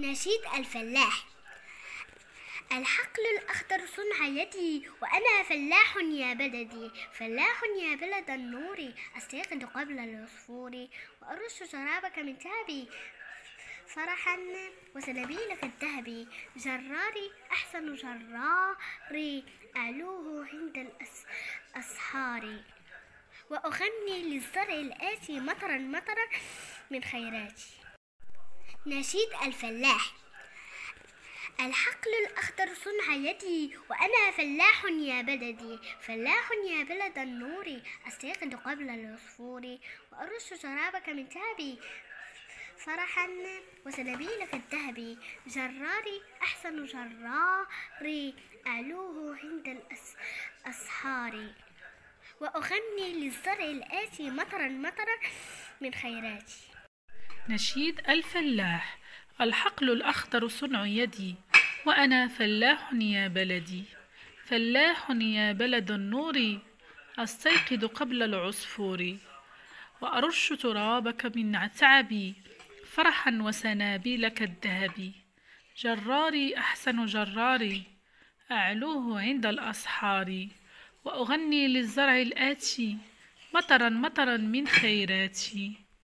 نشيد الفلاح. الحقل الأخضر صنع يدي وأنا فلاح يا بلدي. فلاح يا بلد النور أستيقظ قبل العصفور. وأرش شرابك من تعبي فرحا وسنبيلك الذهبي جراري أحسن جراري أعلوه عند الأسحار. وأغني للزرع الآتي مطرا مطرا من خيراتي. نشيد الفلاح. الحقل الأخضر صنع يدي وأنا فلاح يا بلدي. فلاح يا بلد النور أستيقظ قبل العصفور. وأرش شرابك من تعبي فرحا وسنبيلك الذهبي جراري أحسن جراري أعلوه عند الأسحار. وأغني للزرع الآتي مطرا مطرا من خيراتي. نشيد الفلاح الحقل الأخضر صنع يدي وأنا فلاح يا بلدي. فلاح يا بلد النور أستيقظ قبل العصفور. وأرش ترابك من تعبي فرحا وسنابلك الذهب. جراري أحسن جراري أعلوه عند الأسحار. وأغني للزرع الآتي مطرا مطرا من خيراتي.